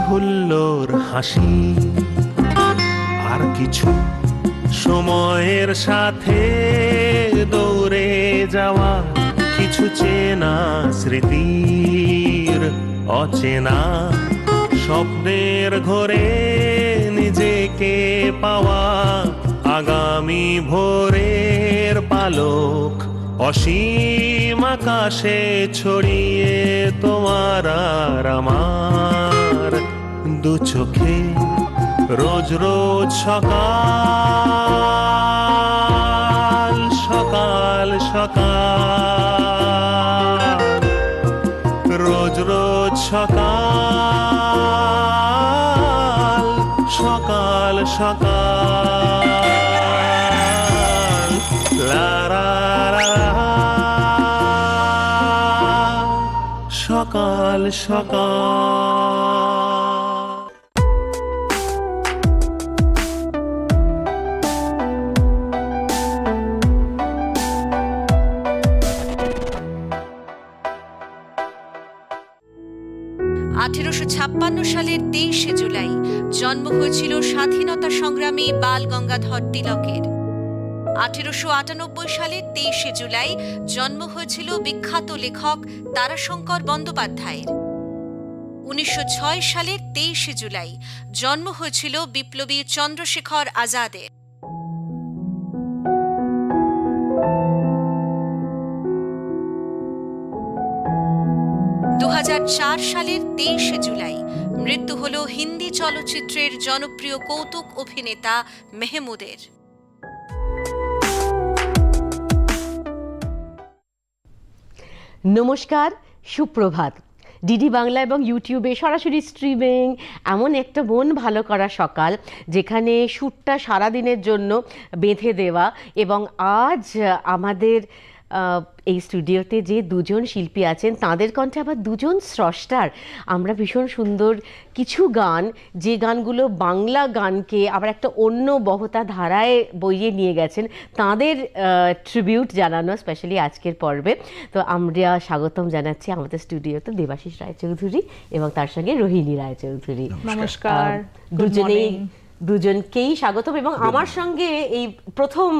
হুল্লোর হাসি। আর কিছু সময়ের সাথে দৌড়ে যাওয়া কিছু চেনা স্মৃতির অচেনা স্বপ্নের ঘরে নিজেকে পাওয়া আগামী ভোরের পালক অসীম আকাশে ছড়িয়ে তোমার আর আমার। দু চোখে রোজ রোজ সকাল সকাল সকাল রোজ রোজ সকাল সকাল সকাল লা, রা রা রা। সকাল সকাল জন্ম হয়েছিল স্বাধীনতা সংগ্রামী বাল গঙ্গাধর তিলকের। আঠেরোশো আটানব্বই সালের তেইশে জুলাই জন্ম হয়েছিল বিখ্যাত লেখক তারাশঙ্কর বন্দ্যোপাধ্যায়ের। উনিশশো ছয় সালের তেইশে জুলাই জন্ম হয়েছিল বিপ্লবী চন্দ্রশেখর আজাদের। দু হাজার চার সালের তেইশে জুলাই মৃত্যু হল হিন্দি চলচ্চিত্রের জনপ্রিয় কৌতুক অভিনেতা মেহমুদের। নমস্কার, সুপ্রভাত। ডিডি বাংলা এবং ইউটিউবে সরাসরি স্ট্রিমিং এমন একটা মন ভালো করা সকাল যেখানে শ্যুটটা সারাদিনের জন্য বেঁধে দেওয়া এবং আজ আমাদের এই স্টুডিওতে যে দুজন শিল্পী আছেন তাদের কণ্ঠে আবার দুজন স্রষ্টার। আমরা ভীষণ সুন্দর কিছু গান যে গানগুলো বাংলা গানকে আবার একটা অন্য বহতা ধারায় বইয়ে নিয়ে গেছেন তাদের ট্রিবিউট জানানো স্পেশালি আজকের পর্বে। তো আমরা স্বাগতম জানাচ্ছি আমাদের স্টুডিওতে দেবাশিস রায়চৌধুরী এবং তার সঙ্গে রোহিণী রায়চৌধুরী। নমস্কার। দুজনেই. দুজনকেই স্বাগতম এবং আমার সঙ্গে এই প্রথম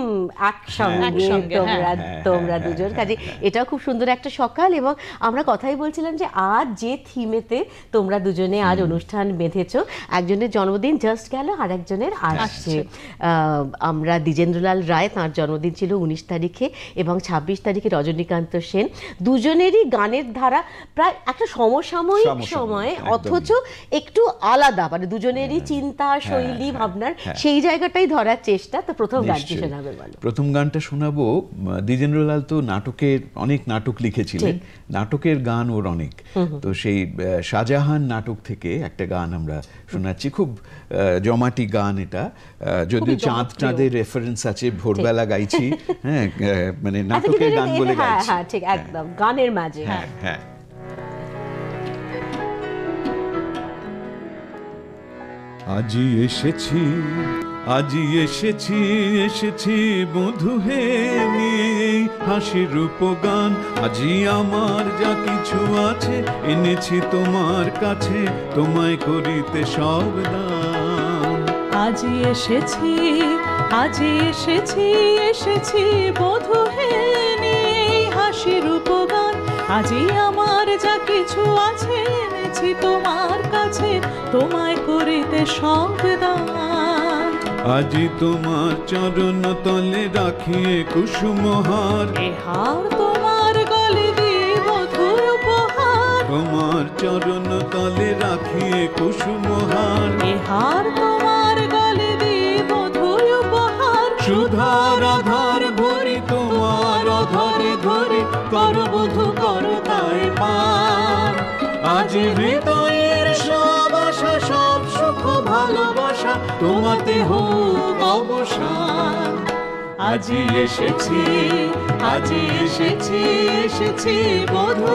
একসঙ্গে একসঙ্গে, তোমরা হ্যাঁ। তোমরা দুজন। কাজে এটাও খুব সুন্দর একটা সকাল এবং আমরা কথাই বলছিলাম যে আজ যে থিমেতে তোমরা দুজনে আজ অনুষ্ঠান বেঁধেছো একজনের জন্মদিন জাস্ট গেল আর একজনের আসছে। আমরা দ্বিজেন্দ্রলাল রায় তার জন্মদিন ছিল উনিশ তারিখে এবং ছাব্বিশ তারিখে রজনীকান্ত সেন। দুজনেরই গানের ধারা প্রায় একটা সমসাময়িক, সময়ে অথচ একটু আলাদা মানে দুজনেরই চিন্তা শৈলী ভাবনার হ্যাঁ। সেই জায়গাটাই ধরার চেষ্টা তো প্রথম গানটি। শোনাবে বলো প্রথম গানটা শোনাবো দ্বিজেন্দ্রলাল তো নাটকের অনেক নাটক লিখেছিলেন। নাটকের গান ওর অনেক। তো সেই শাহজাহান নাটক থেকে একটা গান আমরা শোনাচ্ছি। খুব জমাটি গান এটা। যদিও চাঁদ চাঁদের রেফারেন্স আছে ভোরবেলা গাইছি। হ্যাঁ মানে নাটকের গান বলে হ্যাঁ গাইছি। হ্যাঁ। ঠিক একদম গানের মাঝে হ্যাঁ হ্যাঁ। আজি এসেছি আজি এসেছি এসেছি বধু হে নিয়ে হাসির উপগান। আজি আমার যা কিছু আছে, এনেছি তোমার কাছে, তোমায় করিতে সব দান। আজি এসেছি আজি এসেছি এসেছি বধু হে নিয়ে হাসির উপগান। আজি আমার যা কিছু আছে, এনেছি তোমার কাছে। তোমায় করিতে সব দান আজি তোমার চরণ তলে রাখিয়ে কুসুমহার এ হার তোমার গলে বধুর উপহার। তোমার চরণ তলে রাখিয়ে কুসুমহার এ হার তোমার গলে বধুর উপহার। সুধার আধার ভরি তোমার অধরে ধরে কর বধু কর তাই পান আজ সুখ ভালোবাসা তোমাতে হোক অবসান। আজি এসেছি আজি এসেছি এসেছি বধু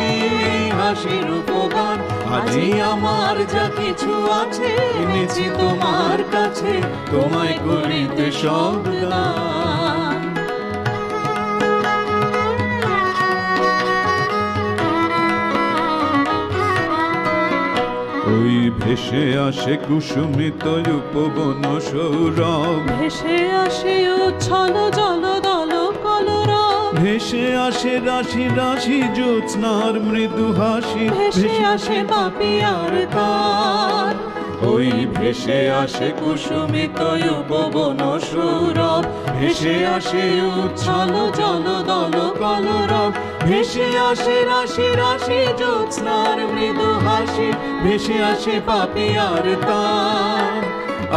নিয়ে হাসির উপগান। আজি আমার যা কিছু আছে, এনেছি তোমার কাছে, তোমায় করিতে সব দান। ভেসে আসে কুসুমিত উপবন সৌরভ। ভেসে আসে উচ্ছল জল দল কলরব। ভেসে আসে রাশি রাশি জ্যোৎস্নার মৃদু হাসি। ভেসে আসে পাপিয়ার তার ওই ভেসে আসে কুসুমিত উপবন সৌরভ। ভেসে আসে উচ্ছল জল দল কলরব। ভেসে আসে রাশি রাশি জ্যোৎস্নার মৃদু হাসি। ভেসে আসে পাপিয়ার তার।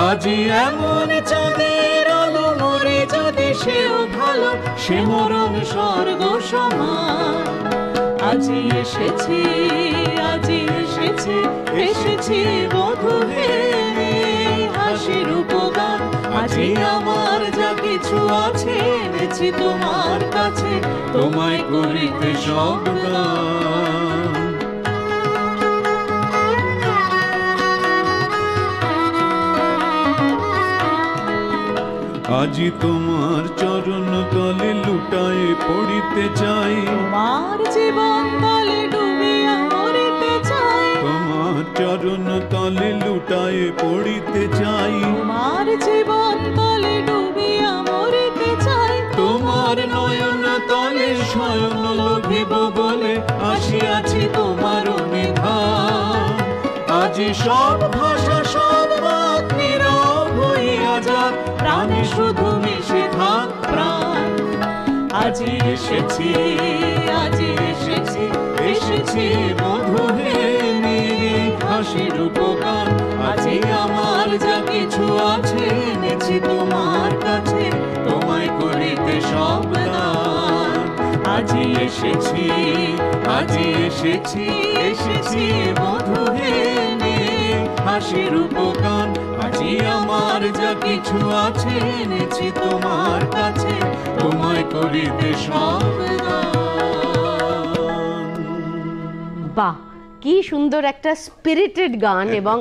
আজি এমন চাঁদের আলো মরে যদি সেও ভালো, সে মরণ স্বর্গ সমান। আজি এসেছি আজি এসেছি এসেছি বধু হাসির উপগান আজি আমার যা কিছু আছে, এনেছি তোমার কাছে, তোমায় করিতে সব আজি তোমার চরণ তলে লুটায়ে পড়িতে চাই। তোমার জীবন তলে ডুবিয়া মরিতে চাই। তোমার চরণ তলে লুটায়ে পড়িতে চাই। তোমার জীবন তলে ডুবিয়া মরিতে চাই। তোমার নয়ন তলে শয়ন লোভিব বলে আসিয়াছি তোমার নিধান আজি সব ভাষা সব বাক নীরব হইয়া যাক প্রাণে শুধু আজি এসেছি আজি এসেছি এসেছি মধু হে হাসির উপকার। আজি আমার যা কিছু আছে এনেছি তোমার কাছে, তোমায় করিতে সব দান আজি এসেছি আজি এসেছি এসেছি মধু হে হাসির উপকার। আজি আমার যা কিছু আছে এনেছি তোমার কাছে। তোমায় করিতে সব বাহ কি সুন্দর একটা স্পিরিটেড গান এবং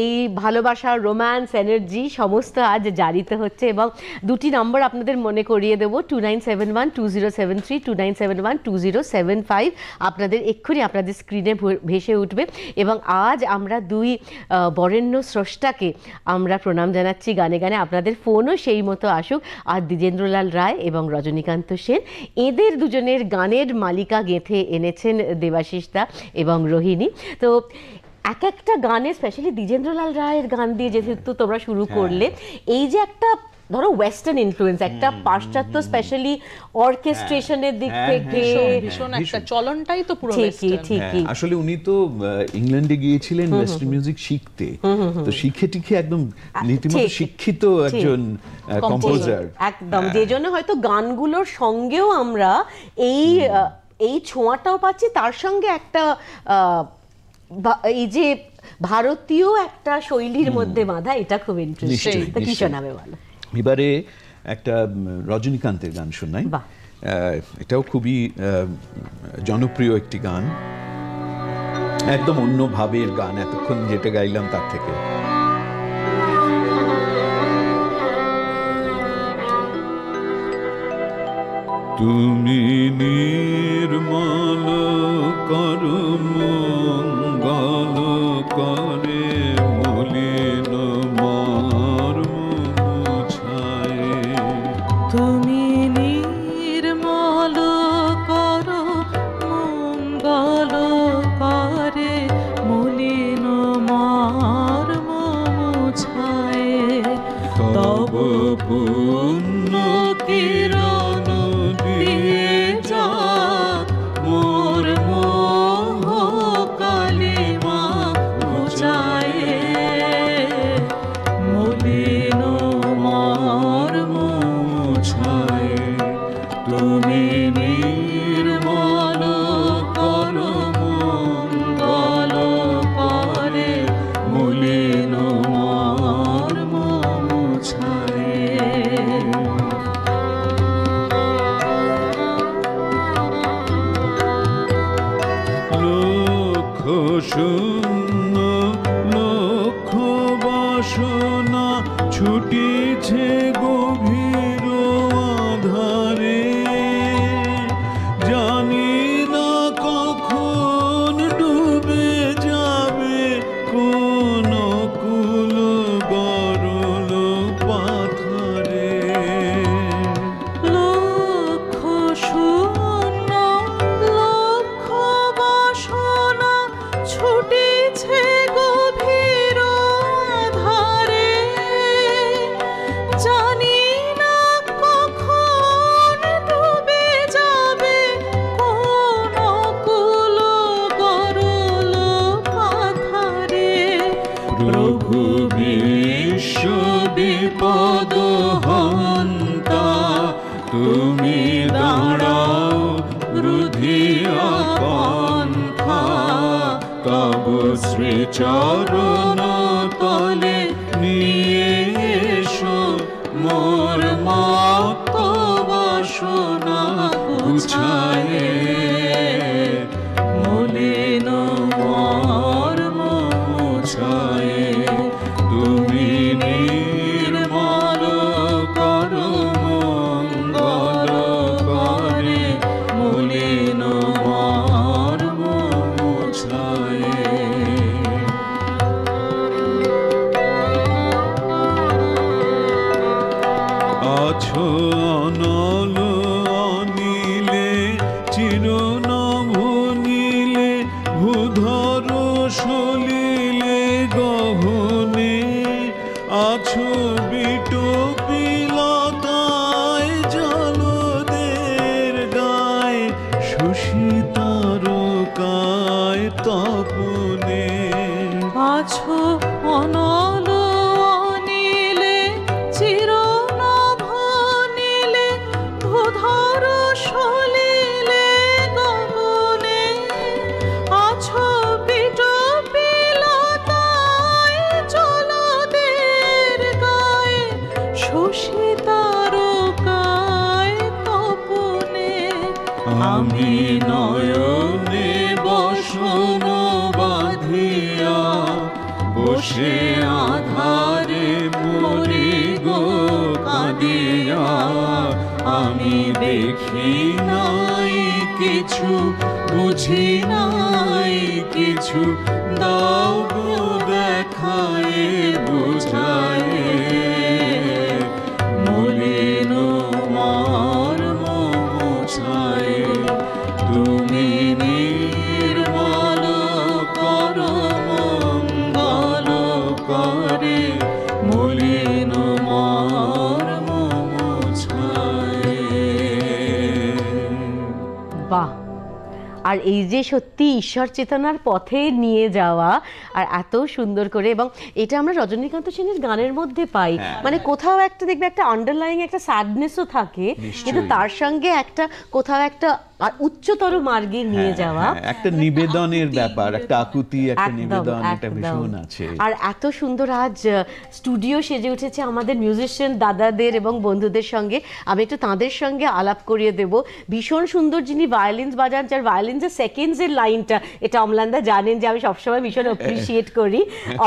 এই ভালোবাসার রোম্যান্স এনার্জি সমস্ত আজ জারিত হচ্ছে এবং দুটি নম্বর আপনাদের মনে করিয়ে দেবো two nine seven one two zero seven three two nine seven one two zero seven five আপনাদের এক্ষুনি আপনাদের স্ক্রিনে ভেসে উঠবে এবং আজ আমরা দুই বরেণ্য স্রষ্টাকে আমরা প্রণাম জানাচ্ছি গানে গানে। আপনাদের ফোনও সেই মতো আসুক। আর দ্বিজেন্দ্রলাল রায় এবং রজনীকান্ত সেন এদের দুজনের গানের মালিকা গেঁথে এনেছেন দেবাশিস দা এবং রোহিণী। তো এক একটা গানে স্পেশালি দ্বিজেন্দ্রলাল রায়ের গান দিয়ে যেহেতু তোমরা শুরু করলে এই যে একটা ধরো ওয়েস্টার্ন ইনফ্লুয়েন্স একটা পাশ্চাত্য স্পেশালি অর্কেস্ট্রেশনের দিক হ্যাঁ, থেকে হ্যাঁ, ভীষণ একটা চলনটাই তো পুরো ঠিকই ঠিকই। হ্যাঁ, আসলে উনি তো ইংল্যান্ডে গিয়েছিলেন ওয়েস্টার্ন মিউজিক শিখতে। তো শিখে টিখে একদম রীতিমতো শিক্ষিত একজন কম্পোজার একদম যে জন্য হয়তো গানগুলোর সঙ্গেও আমরা এই এই ছোঁয়াটাও পাচ্ছি। তার সঙ্গে একটা এই যে ভারতীয় একটা শৈলীর মধ্যে বাঁধা এটা খুব ইন্টারেস্টিং কি শোনাবে বলো? এবারে একটা রজনীকান্তের গান শোনাই। এটাও খুবই জনপ্রিয় একটি গান। একদম অন্য ভাবের গান এতক্ষণ যেটা গাইলাম তার থেকে। তুমি নির্মল কর মঙ্গল করে তুমি আছো এই যে সত্যি ঈশ্বর চেতনার পথে নিয়ে যাওয়া আর এত সুন্দর করে এবং এটা আমরা রজনীকান্ত সেনের গানের মধ্যে পাই। মানে কোথাও একটা দেখবে একটা আন্ডারলাইং একটা স্যাডনেসও থাকে। কিন্তু তার সঙ্গে একটা কোথাও একটা আর উচ্চতর মার্গে নিয়ে যাওয়া। হ্যাঁ, একটা নিবেদনের ব্যাপার একটা আকুতি একটা নিবেদন এটা ভীষণ আছে। আর এত সুন্দর আজ স্টুডিও সেজে উঠেছে আমাদের মিউজিশিয়ান দাদাদের এবং বন্ধুদের সঙ্গে। আমি একটু তাদের সঙ্গে আলাপ করিয়ে দেব। ভীষণ সুন্দর যিনি ভায়োলিনস বাজান যার ভায়োলিনসের সেকেন্ডসের লাইনটা এটা অমলানদা জানেন যে আমি সবসময় ভীষণ অ্যাপ্রিসিয়েট করি।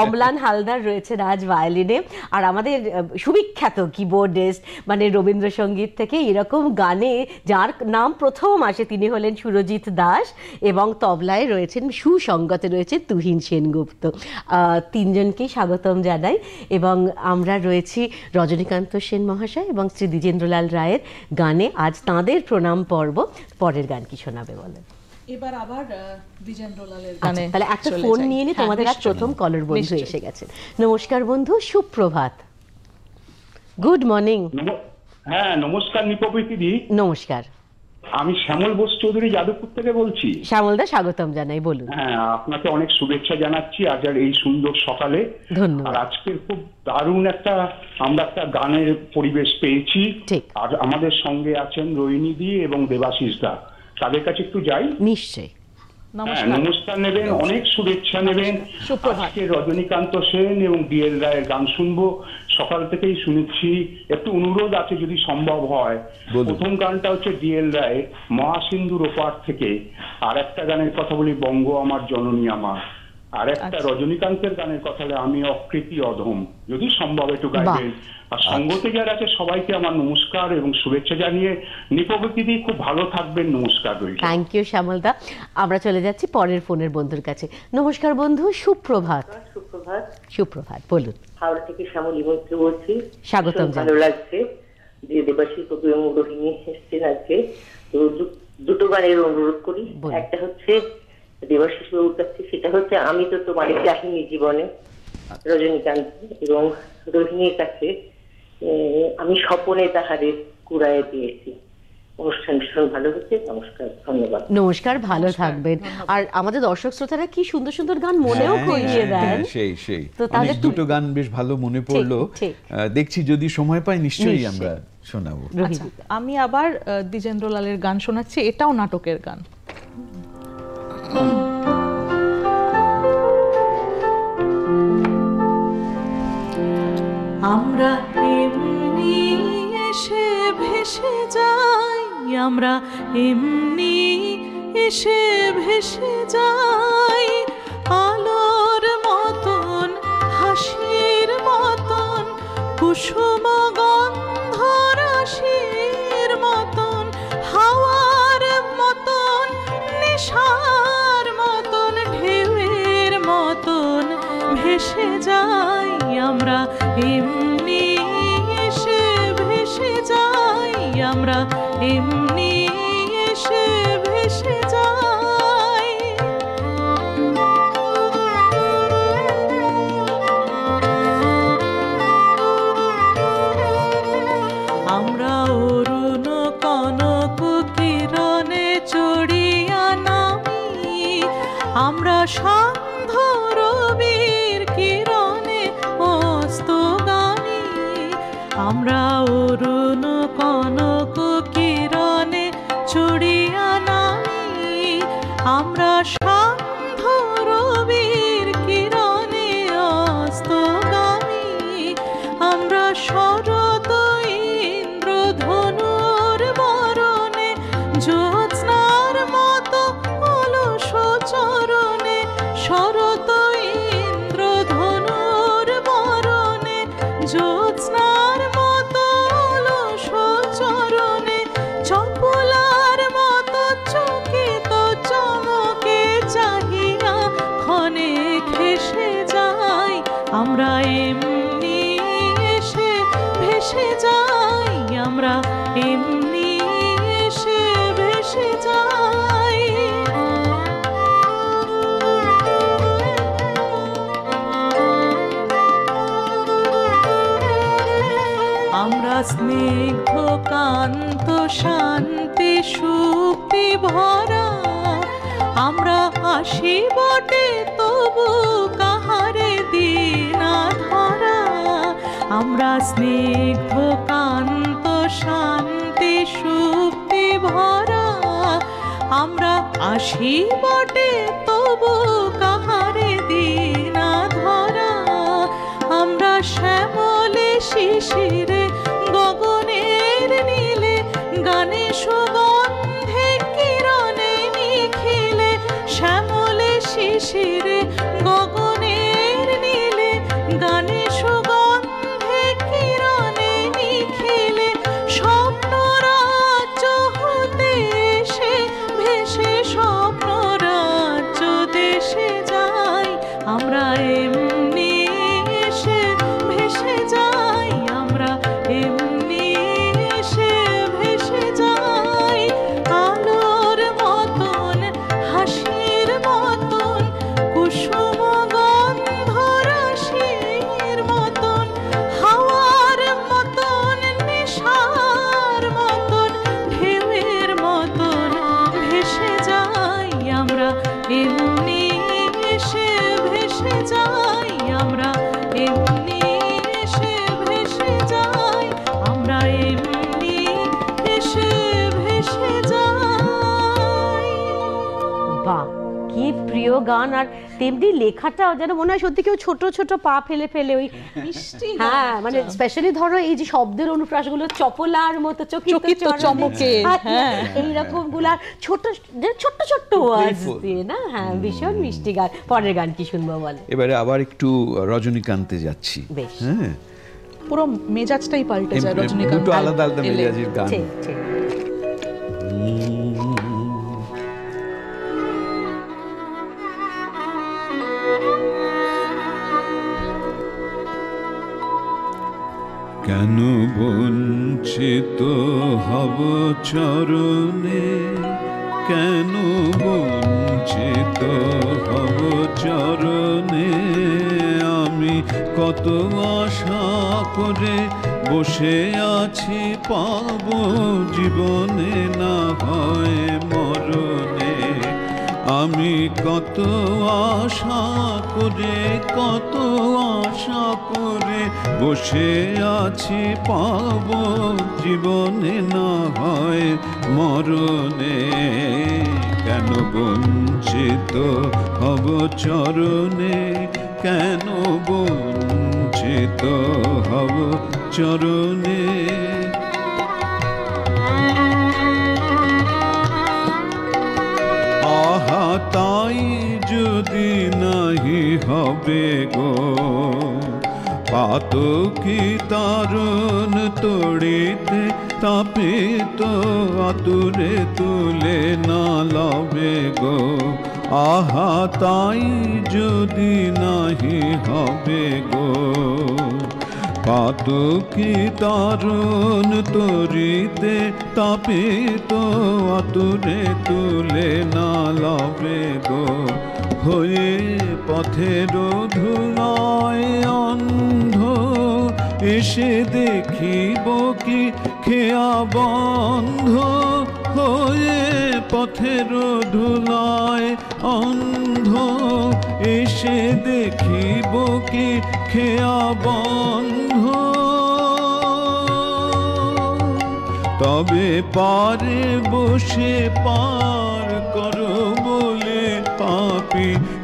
অমলান হালদার রয়েছেন আজ ভায়োলিনে আর আমাদের সুবিখ্যাত কিবোর্ডিস্ট মানে রবীন্দ্রসঙ্গীত থেকে এরকম গানে যার নাম প্রথম আসে তিনি হলেন সুরজিৎ দাস এবং তবলায় রয়েছেন সুসঙ্গতে রয়েছে তুহিন সেনগুপ্ত। আহ, তিনজনকেই স্বাগতম জানাই এবং আমরা রয়েছি রজনীকান্ত সেন মহাশয় এবং শ্রী দ্বিজেন্দ্রলাল রায়ের গানে। আজ তাঁদের প্রণাম পর্ব। পরের গান কি শোনাবে বলেন? এবার আবার দ্বিজেন্দ্রলালের আচ্ছা, গানে তাহলে একটা ফোন নিয়ে নিয়ে হ্যাঁ, তোমাদের আজ প্রথম কলর বন্ধু এসে গেছেন নমস্কার বন্ধু সুপ্রভাত। Good morning. হ্যাঁ নমস্কার নিপবিতিদি নমস্কার। আমি শ্যামল বোস চৌধুরী যাদবপুর থেকে বলছি। শ্যামলদা স্বাগতম জানাই বলুন। হ্যাঁ আপনাকে অনেক শুভেচ্ছা জানাচ্ছি আজ আর এই সুন্দর সকালে। ধন্যবাদ। আর আজকে খুব দারুণ একটা আমরা একটা গানের পরিবেশ পেয়েছি। ঠিক। আর আমাদের সঙ্গে আছেন রোহিণীদি এবং দেবাশিস দা। তাদের কাছে একটু যাই? নিশ্চয়ই। নমস্কার। নমস্কার নেবেন অনেক শুভেচ্ছা নেবেন। আজকে রজনীকান্ত সেন এবং ডিএল রায়ের গান শুনব। সকাল থেকেই শুনেছি একটু অনুরোধ আছে যদি সম্ভব হয়। প্রথম গানটা হচ্ছে ডিএল রায় মহাসিন্ধুর ওপার থেকে। আর একটা গানের কথা বলি বঙ্গ আমার জননী আমার। আর একটা আচ্ছা। রজনীকান্তের গানের কথা হলে আমি অকৃতি অধম। যদি সম্ভব একটু গাইবেন। আর সঙ্গতে যারা আছে সবাইকে আমার নমস্কার এবং শুভেচ্ছা জানিয়ে নিপবতিদি খুব ভালো থাকবেন নমস্কার রইল। থ্যাংক ইউ শ্যামলদা। আমরা চলে যাচ্ছি পরের ফোনের বন্ধুর কাছে। নমস্কার বন্ধু সুপ্রভাত। সুপ্রভাত। সুপ্রভাত বলুন। হাওড়া থেকে শ্যামলী মৈত্র বলছি। স্বাগতম ভালো লাগছে যে দেবাশী কবি রোহিণী এসছেন আজকে। তো দুটো গানের অনুরোধ করি। একটা হচ্ছে দেবাশিস বাবুর কাছে সেটা হচ্ছে আমি তো তোমার চাহিনি জীবনে রজনীকান্ত এবং রোহিণীর কাছে। আমি স্বপনে তাহারে কুড়ায় দিয়েছি। অনুষ্ঠান ভীষণ ভালো হচ্ছে নমস্কার ধন্যবাদ। নমস্কার ভালো থাকবেন। আর আমাদের দর্শক শ্রোতারা কি সুন্দর সুন্দর গান মনেও হ্যাঁ, করিয়ে হ্যাঁ, দেন। হ্যাঁ, সেই সেই। তো তুমি- দুটো গান বেশ ভালো মনে পড়ল। দেখছি যদি সময় পাই নিশ্চয়ই। আমরা শোনাবো। আচ্ছা, আমি আবার আহ, দ্বিজেন্দ্রলালের গান শোনাচ্ছি এটাও নাটকের গান। আমরা এমনি এসে ভেসে যাই, আমরা এমনি এসে ভেসে যাই। আলোর মতন, হাসির মতন কুসুম গন্ধ মতন, হাওয়ার মতন, নেশার মতন, ঢেউয়ের মতন ভেসে যাই। আমরা এমনি এসে ভেসে যাই, আমরা এমনি এসে ভেসে যাই। আমরা অরুণ কনক কিরণে চড়িয়া নামি, আমরা সান্ধ্য কনক কিরণে চড়িয়া নামি আমরা সান্ধ্য রবির কিরণে অস্তগামী। আমরা শরৎ ইন্দ্রধনুর বরণে, জ্যোৎস্নার মতো অলস চরণে, শরৎ ইন্দ্রধনুর বরণে জ্যোৎস্নার শান্তি সুক্তি ভরা। আমরা আসি বটে, তবু কাহারে দিনা ধরা আমরা স্নিগ্ধ, কান্ত, শান্তি সুক্তি ভরা। আমরা আসি বটে, তবু প্রিয় গান আর তেমনি লেখাটাও যেন মনে হয় সত্যি কেউ ছোট ছোট পা ফেলে ফেলে ওই মিষ্টি হ্যাঁ মানে স্পেশালি ধরো এই যে শব্দের অনুপ্রাসগুলো চপলার মতো চকিত হ্যাঁ। এইরকমগুলা ছোট ছোট্ট ছোট্ট ওয়ার্ডস দিয়ে না? হ্যাঁ ভীষণ মিষ্টি গান। পরের গান কি শুনব বলে? এবারে আবার একটু রজনীকান্তে যাচ্ছি। বেশ। হ্যাঁ। পুরো মেজাজটাই পাল্টে যায় রজনীকান্ত দুটো আলাদা আলাদা মেজাজের গান। ঠিক ঠিক। কেন বঞ্চিত হব চরণে? কেন বঞ্চিত হব চরণে? আমি কত আশা করে বসে আছি পাব জীবনে না হয় মরণে। আমি কত আশা করে, কত আশা করে বসে আছি পাব, জীবনে না হয় মরণে। কেন বঞ্চিত হব চরণে? কেন বঞ্চিত হব চরণে? তাই যদি নাহি হবে গো পাতকি তারণ তড়িতে তো আতুরে তুলে না লবে গো। আহা, তাই যদি নাহি হবে গো। পাতকি তারণ তরিতে তো আতুরে তুলে না লবে গো। হয়ে পথের ধুলায় অন্ধ। এসে দেখিব কি খেয়া বন্ধ। হয়ে পথের ধুলায় অন্ধ। এসে দেখিব কি খেয়া বন্ধ। তবে পারে বসে পার করো বলে পাপি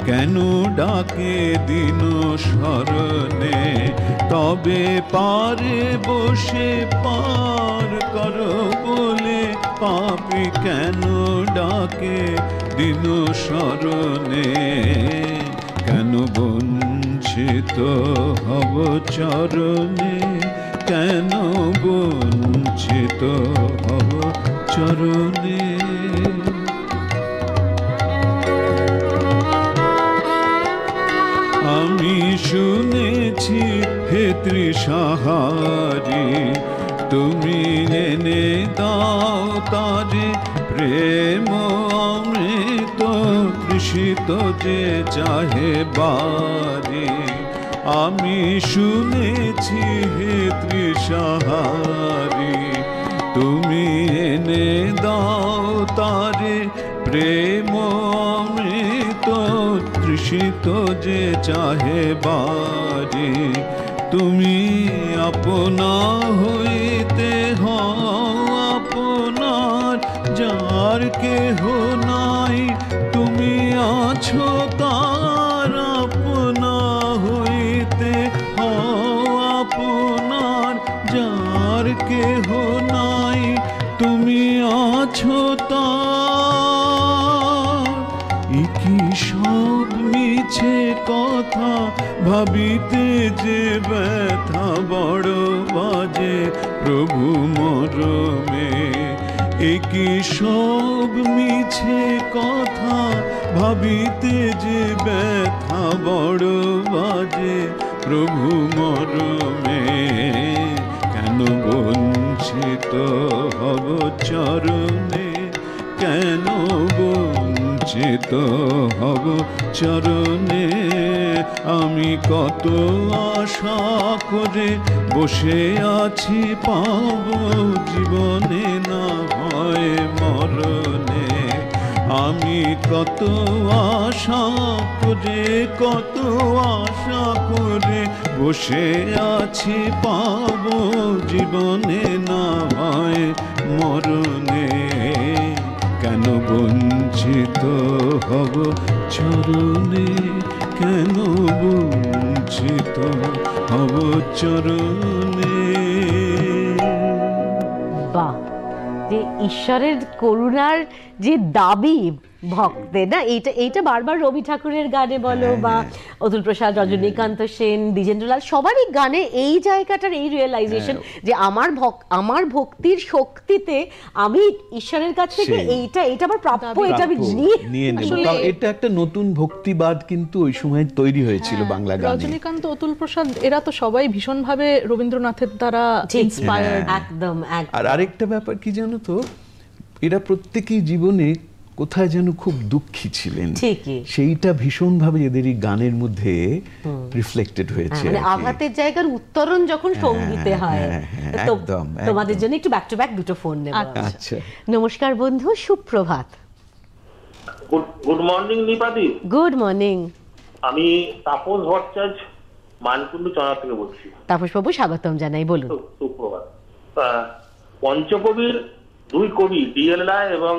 কেন ডাকে দিন স্মরণে? তবে পারে বসে পার করো বলে পাপি কেন ডাকে দিন স্মরণে? কেন বঞ্চিত হব চরণে? কেন বঞ্চিত হব চরণে? শুনেছি হে ত্রিসাহারি তুমি এনে দাও তারে প্রেম অমৃত তৃষিত যে চাহে বারে আমি শুনেছি হে ত্রিসাহারি তুমি এনে দাও তারে প্রেম অমৃত তৃষিত যে চাহে বারে তুমি আপনা হইতে হও আপনার যার কেহ নাই তুমি আছো কথা ভাবিতে যে ব্যথা বড় বাজে, প্রভু মরমে। এ কি সব মিছে কথা ভাবিতে যে ব্যথা বড় বাজে, প্রভু মরমে। কেন বঞ্চিত হব চরণে? কেন বঞ্চিত হব চরণে? আমি কত আশা করে বসে আছি পাব জীবনে না হয় মরণে। আমি কত আশা করে, কত আশা করে বসে আছি পাব জীবনে না হয় মরণে। কেন বঞ্চিত হব? চরণে কেন বঞ্চিত হব? চরণে বাহ যে ঈশ্বরের করুণার যে দাবি ভক্তের না? এইটা এইটা বারবার রবি ঠাকুরের গানে বলো বা অতুল প্রসাদ রজনীকান্ত সেন দ্বিজেন্দ্রলাল সবারই গানে এই জায়গাটার এই রিয়েলাইজেশন যে আমার ভক- আমার ভক্তির শক্তিতে আমি ঈশ্বরের কাছ থেকে এইটা এটা আমার প্রাপ্য এটা আমি নিয়ে এটা একটা নতুন ভক্তিবাদ কিন্তু ওই সময় তৈরি হয়েছিল বাংলা গানে। রজনীকান্ত অতুল প্রসাদ এরা তো সবাই ভীষণভাবে রবীন্দ্রনাথের দ্বারা ইন্সপায়ার্ড একদম একদম। আর আরেকটা ব্যাপার কি জানো তো? এরা প্রত্যেকেই জীবনে কোথায় যেন খুব দুঃখী ছিলেন। ঠিকই। সেইটা ভীষণভাবে এদেরই গানের মধ্যে রিফ্লেক্টেড হয়েছে মানে। আঘাতের জায়গার উত্তরণ যখন সঙ্গীতে হয় হ্যাঁ, হ্যাঁ, একদম, তোমাদের জন্য একটু ব্যাক টু ব্যাক দুটো ফোন নেব আচ্ছা। নমস্কার বন্ধু সুপ্রভাত। গুড মর্নিং নিপাদি গুড মর্নিং আমি তাপস ভট্টাচার্য মানকুণ্ডু চনা থেকে বলছি। তাপসবাবু স্বাগতম জানাই বলুন। সুপ্রভাত। আহ, পঞ্চকবির দুই কবি ডিএল রায় এবং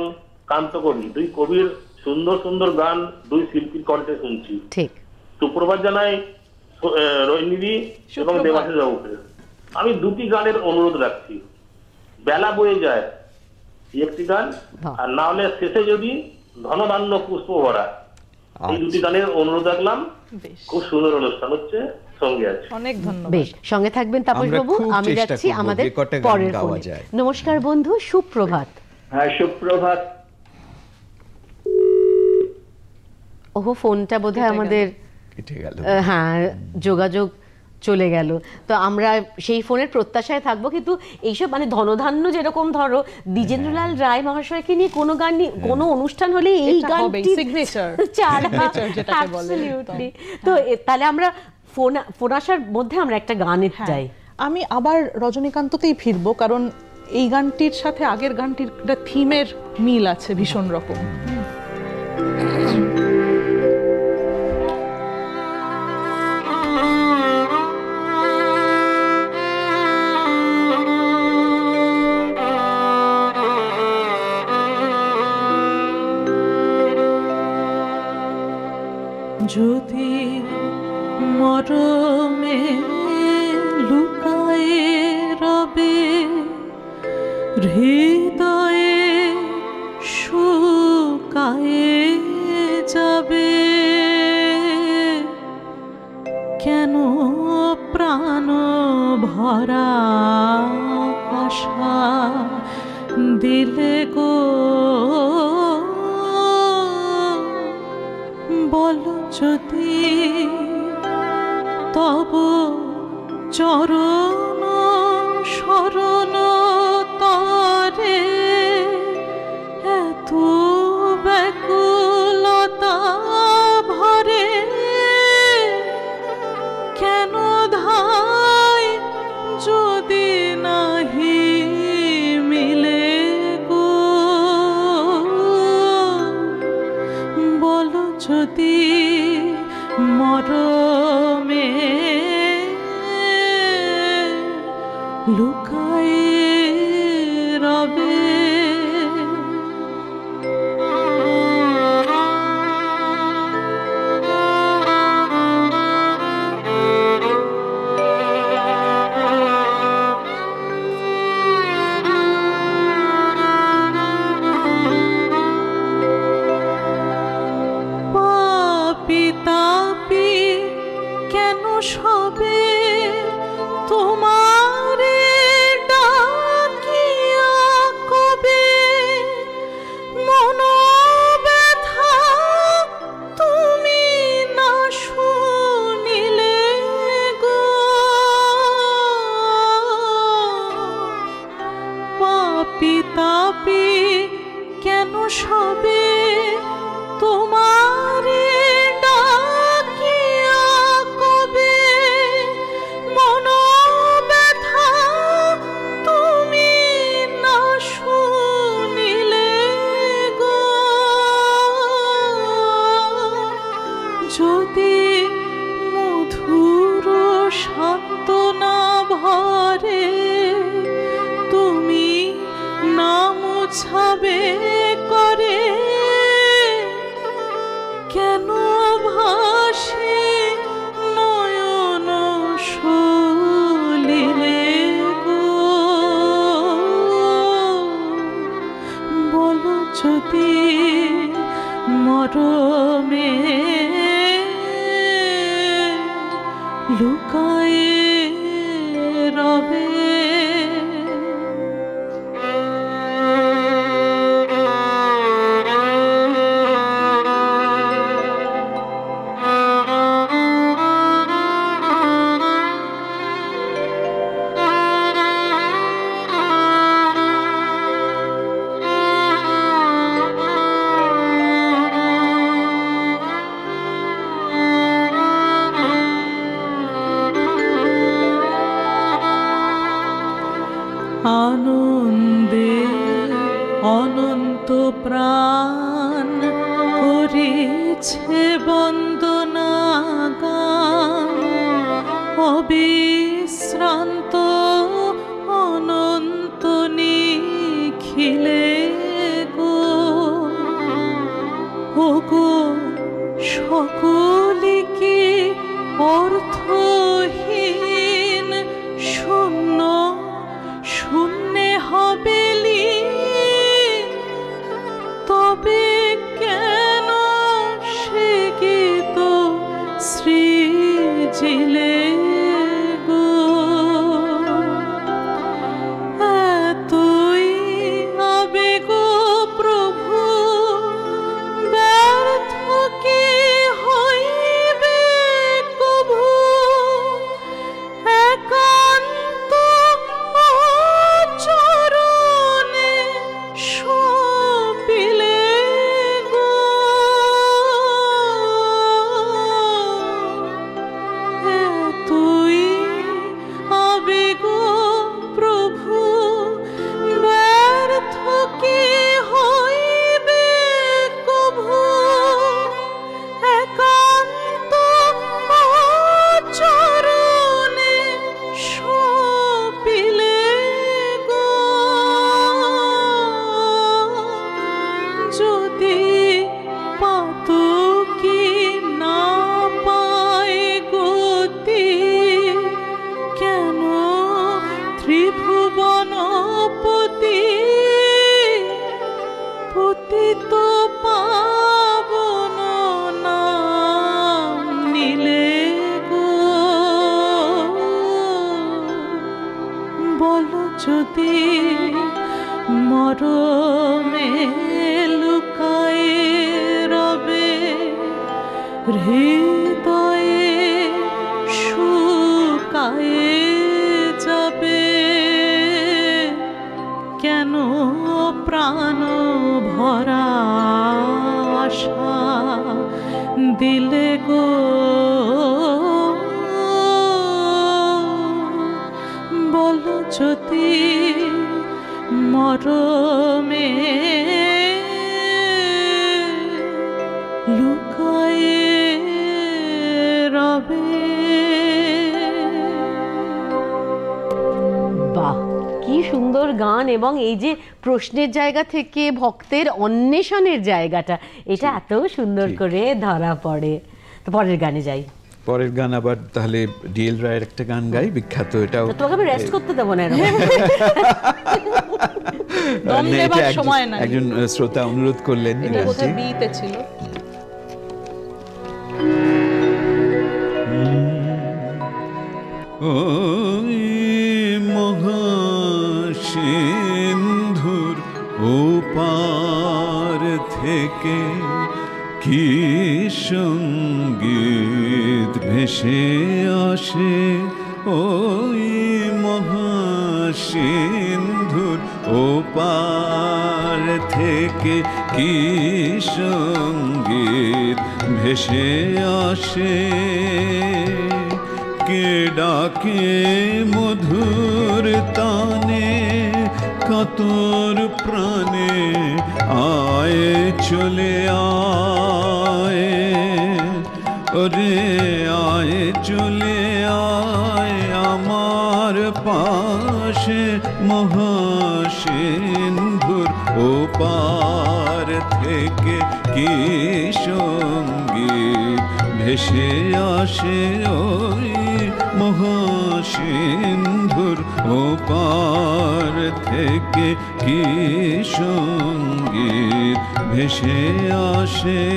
কান্ত কবি দুই কবির সুন্দর সুন্দর গান দুই শিল্পীর কণ্ঠে শুনছি। ঠিক। সুপ্রভাত জানাই রোহিণীদি এবং দেবাশিস বাবুকে। আমি দুটি গানের অনুরোধ রাখছি। বেলা বয়ে যায় একটি গান আর না হলে শেষে যদি ধনধান্য পুষ্প ভরা। এই দুটি গানের অনুরোধ রাখলাম। খুব সুন্দর অনুষ্ঠান হচ্ছে। সঙ্গে আছে। অনেক ধন্যবাদ। বেশ সঙ্গে থাকবেন তাপসবাবু খুব আমি যাচ্ছি আমাদের গান পরের ফোনে। নমস্কার বন্ধু সুপ্রভাত। হ্যাঁ সুপ্রভাত। ওহো ফোনটা বোধহয় আমাদের কেটে গেল। আহ, হ্যাঁ যোগাযোগ চলে গেল। তো আমরা সেই ফোনের প্রত্যাশায় থাকব কিন্তু এইসব মানে ধনধান্য যেরকম ধরো দ্বিজেন্দ্রলাল রায় মহাশয়কে নিয়ে কোনো গান নিয়ে- কোনো অনুষ্ঠান হলে এই গানটি। Absolutely। তো তাহলে আমরা ফোন ফোন আসার মধ্যে আমরা একটা গানের হ্যাঁ, চাই আমি আবার রজনীকান্ততেই ফিরবো কারণ এই গানটির সাথে আগের গানটির একটা থিমের মিল আছে ভীষণ রকম। যদি হৃদয়ে কেন সবে দিলে গো এবং এই যে প্রশ্নের জায়গা থেকে ভক্তের অন্বেষণের জায়গাটা এটা এত সুন্দর করে ধরা পড়ে। তো পরের গানে যাই। পরের গান আবার তাহলে ডিএল রায়ের একটা গান গাই বিখ্যাত এটাও তোমাকে আমি রেস্ট করতে দেবো না দম একজন- সময় নাই। একজন শ্রোতা অনুরোধ করলেন এটা গানটি। কোথায় বিতে ছিল? ওই মহাসিন্ধুর ওপার থেকে কি সংগীত ভেসে আসে ওই মহাসিন্ধুর ওপার থেকে কি সংগীত ভেসে আসে? কে ডাকে মধুর তানে কাতর প্রাণে আয় চলে আয় ওরে আয় চলে আয় আমার পাশে মহাসিন্ধুর ও পার থেকে কি সংগীত ভেসে আসে ওই মহাসিন্ধুর ও পার থেকে কি সংগীত ভেসে আসে?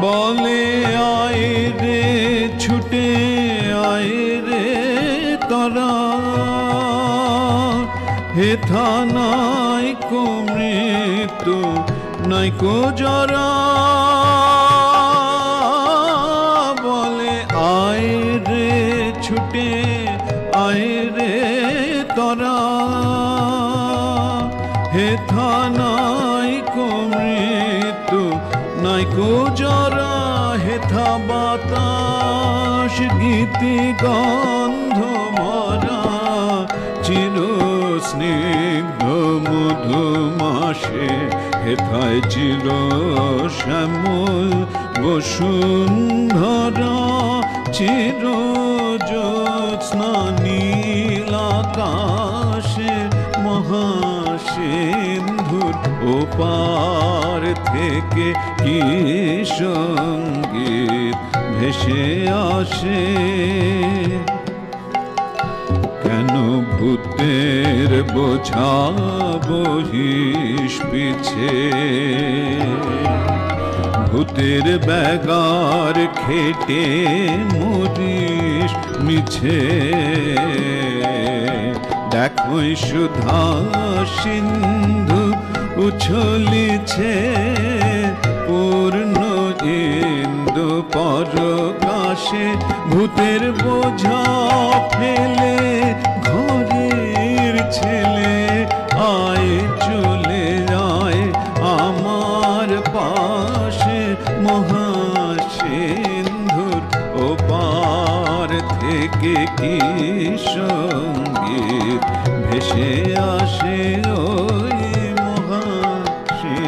বলে, আয় রে, ছুটে, আয় রে, তারা। হেথা নাই কো মৃত্যু, নাই কো জরা। গন্ধ মরা, চির স্নিগ্ধ মধু মাসে। হেথায় চির শ্যামল বসুন্ধরা, চির জ্যোৎস্না নীল আকাশে মহাসিন্ধুর ওপার থেকে কি সংগীত ভেসে আসে। কেন ভূতের বোঝা বহিস পিছে? ভূতের ব্যাগার খেটে মরিস মিছে। দেখোই সুধা সিন্ধু উছলিছে। পরকাশে ভূতের বোঝা ফেলে, ঘরের ছেলে আয় চলে যায় আমার পাশে। মহাসিন্ধুর ও পার থেকে কি সংগীত ভেসে আসে ওই মহাসিন্ধুর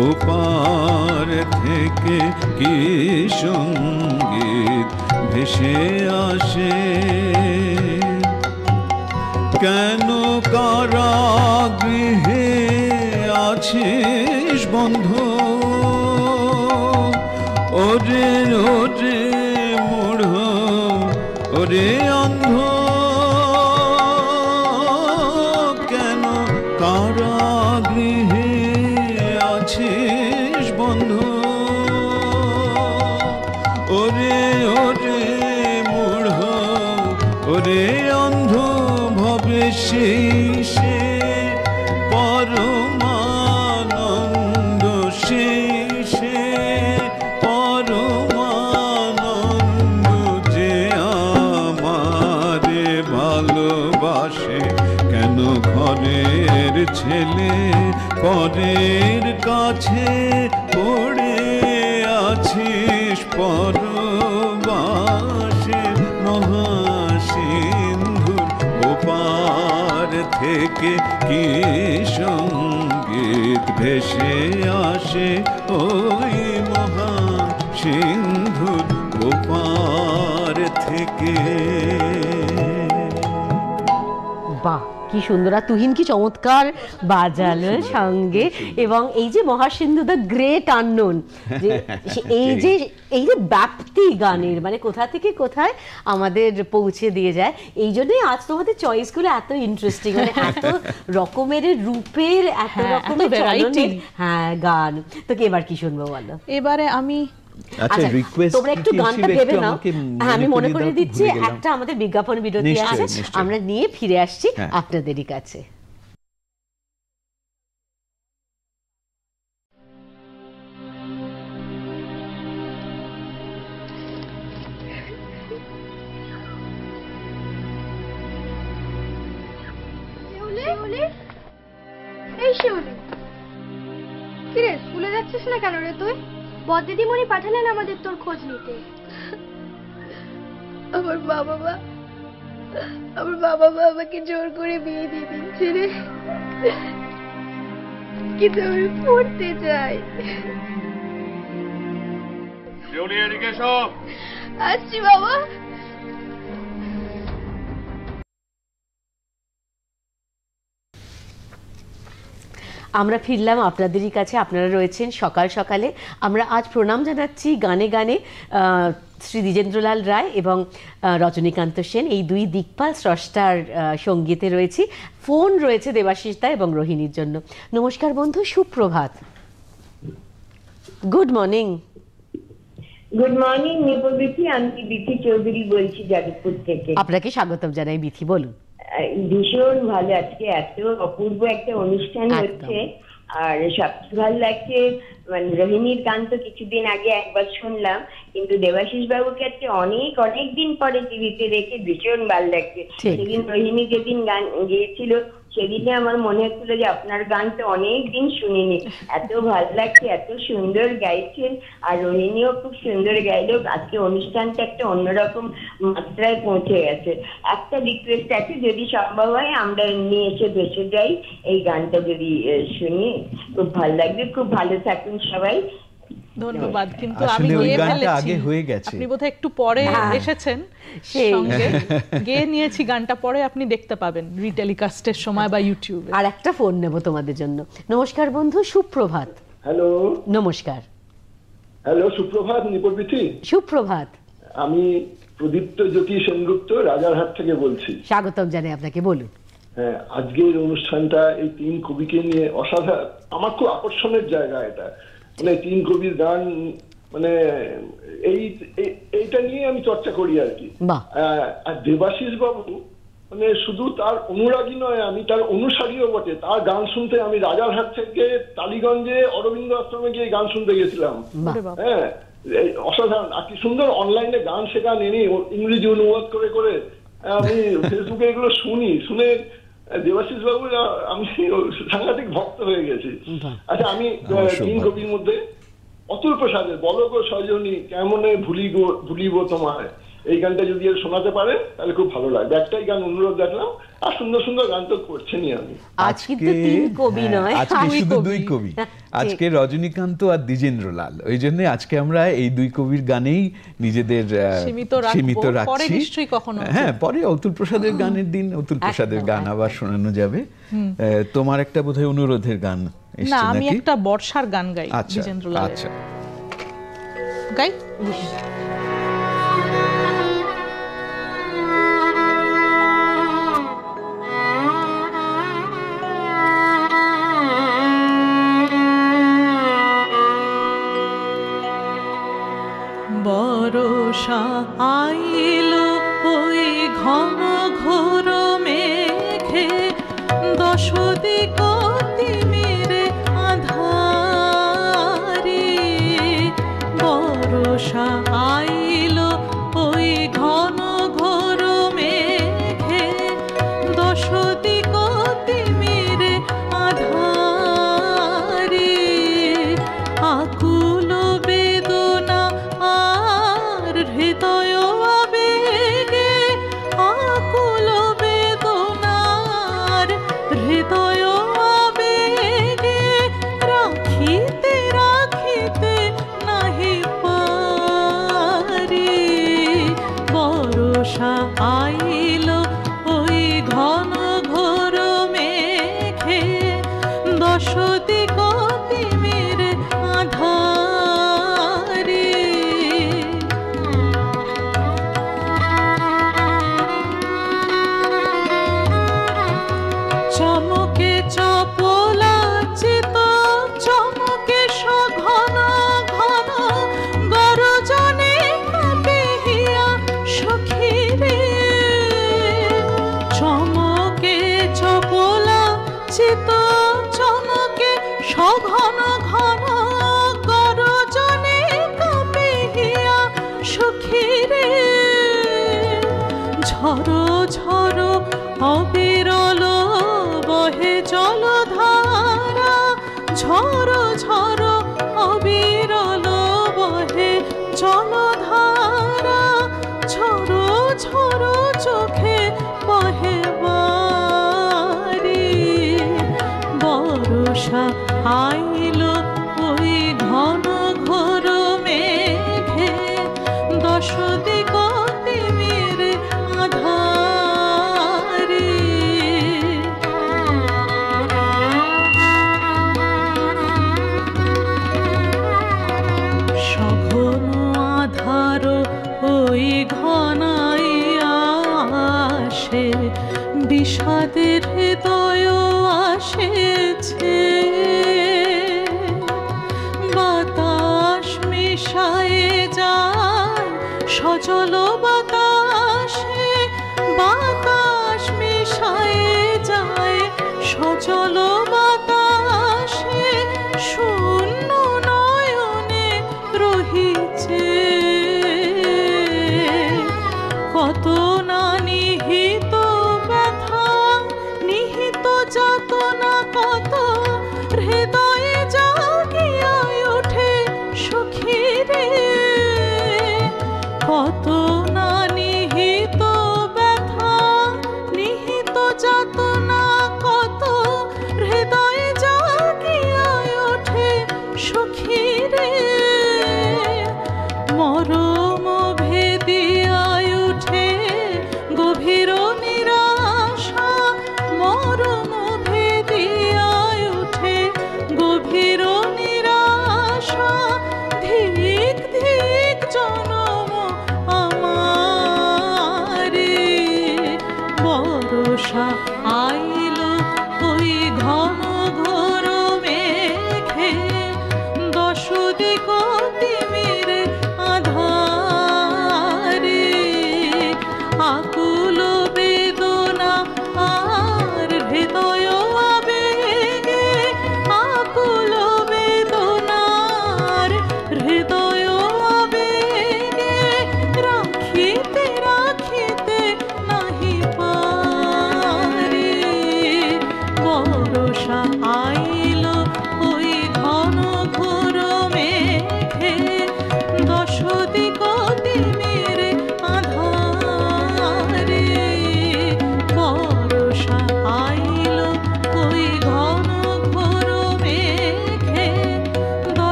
ও পার থেকে কি সংগীত ভেসে আসে? কেন কারাগৃহে আছিস বন্ধ? ওরে ওরে মূঢ় ওরে সে সে যে আমারে ভালোবাসে। কেন ছেলে কাছে পড়ে আছিস পরবাসে ভেসে আসে ওই মহাসিন্ধুর ওপার থেকে কি সুন্দর আর তুহিন কি চমৎকার বাজালো সঙ্গে। এবং এই যে মহাসিন্ধু দ্য গ্রেট আননোন যে এই যে এই যে ব্যাপ্তি গানের মানে কোথা থেকে কোথায় আমাদের পৌঁছে দিয়ে যায় এই জন্যই আজ তোমাদের চয়েসগুলো এত ইন্টারেস্টিং মানে এত রকমের রূপের এত হ্যাঁ, এত রকমের হ্যাঁ গান। তো কে এবার কি শুনব বলো? এবারে আমি আচ্ছা রিকোয়েস্ট তোমরা একটু গানটা ভেবে নাও। হ্যাঁ আমি মনে করে দিচ্ছি একটা আমাদের বিজ্ঞাপন বিরতি আছে। আমরা নিয়ে ফিরে আসছি হ্যাঁ। আপনাদেরই কাছে। দিদিমণি পাঠালেন আমাদের তোর খোঁজ নিতে। আমার মা বাবা আমার মা বাবা আমাকে জোর করে বিয়ে দিয়ে দিচ্ছে রে। কিন্তু আমি পড়তে চাই। আসছি বাবা। আমরা ফিরলাম আপনাদেরই কাছে আপনারা রয়েছেন সকাল সকালে। আমরা আজ প্রণাম জানাচ্ছি গানে গানে শ্রী দ্বিজেন্দ্রলাল রায় এবং রজনীকান্ত সেন। এই দুই দিকপাল স্রষ্টার সঙ্গীতে রয়েছি। ফোন রয়েছে দেবাশিস দা এবং রোহিণীর জন্য। নমস্কার বন্ধু সুপ্রভাত। গুড মর্নিং গুড মর্নিং নেপবিথি আমি বিথি চৌধুরী বলছি যাদবপুর থেকে। আপনাকে স্বাগতম জানাই বিথি বলুন। ভীষণ ভালো। আজকে এত অপূর্ব একটা অনুষ্ঠান হচ্ছে। আর সবচেয়ে ভালো লাগছে মানে রোহিণীর গান তো কিছুদিন আগে একবার শুনলাম কিন্তু দেবাশিস বাবুকে আজকে অনেক অনেক দিন পরে টিভিতে দেখে ভীষণ ভালো লাগছে। সেদিন রোহিণী যেদিন গান গিয়েছিল সেদিনে আমার মনে হচ্ছিল যে আপনার গান তো অনেক দিন শুনিনি। এত ভালো লাগছে, এত সুন্দর গাইছেন। আর রোহিণীও খুব সুন্দর গাইলো। আজকে অনুষ্ঠানটা একটা অন্যরকম মাত্রায় পৌঁছে গেছে। একটা রিকোয়েস্ট আছে, যদি সম্ভব হয় আমরা নিয়ে এসে বেসে যাই। এই গানটা যদি শুনি। খুব ভালো লাগবে। খুব ভালো থাকুন সবাই। ধন্যবাদ কিন্তু আসলে আমি গেয়ে গানটা ফেলেছি। আগে হয়ে গেছে। আপনি বোধহয় একটু পরে হ্যাঁ। এসেছেন সঙ্গে গেয়ে নিয়েছি গানটা পরে আপনি দেখতে পাবেন রিটেলিকাস্টের সময় বা ইউটিউবে। আর একটা ফোন নেব তোমাদের জন্য। নমস্কার বন্ধু সুপ্রভাত। হ্যালো। নমস্কার। হ্যালো সুপ্রভাত নিপবিথি সুপ্রভাত। আমি প্রদীপ্ত জ্যোতি সেনগুপ্ত রাজারহাট থেকে বলছি। স্বাগতম জানাই আপনাকে বলুন। হ্যাঁ আজকের অনুষ্ঠানটা এই তিন কবিকে নিয়ে অসাধারণ আমার খুব আকর্ষণের জায়গা এটা। মানে তিন কবির গান মানে এই এই- এইটা নিয়ে আমি চর্চা করি আর কি। আর দেবাশিস বাবু মানে শুধু তার অনুরাগী নয় আমি তার অনুসারীও বটে। তার গান শুনতে আমি রাজারহাট থেকে টালিগঞ্জে অরবিন্দ আশ্রমে গিয়ে গান শুনতে গেছিলাম। হ্যাঁ এই অসাধারণ। আর কি সুন্দর অনলাইনে গান শেখান এনে ও- ইংরেজি অনুবাদ করে করে। আমি ফেসবুকে এগুলো শুনি শুনে দেবাশিস বাবু আমি সাংঘাতিক ভক্ত হয়ে গেছি। আচ্ছা আমি তিন কবির মধ্যে অতুল প্রসাদের বলো গো সজনী কেমনে ভুলি গো ভুলিব তোমায়? এই গানটা যদি শোনাতে পারে তাহলে খুব ভালো লাগবে। একটাই গান অনুরোধ দেখলাম আর সুন্দর সুন্দর গান তো করছেনই আমি। আজ কিন্তু তিন কবি হ্যাঁ, নয় আজকে দুই শুধু কবি। দুই কবি। আজকে রজনীকান্ত আর দ্বিজেন্দ্রলাল। ওই জন্য আজকে আমরা এই দুই কবির গানেই নিজেদের সীমিত রাখব। সীমিত পরে রাখছি। নিশ্চয়ই কখনো। হ্যাঁ পরে অতুল প্রসাদের গানের দিন অতুল প্রসাদের গান আবার শোনানো যাবে। আহ, তোমার একটা বোধহয় অনুরোধের গান না আমি একটা বর্ষার গান গাই আচ্ছা বিজেন্দ্র লালের। আচ্ছা। গাই? বরষা আইল ওই ঘন ঘোর মেঘে। দশ দিক মেরে আধারে। বরষা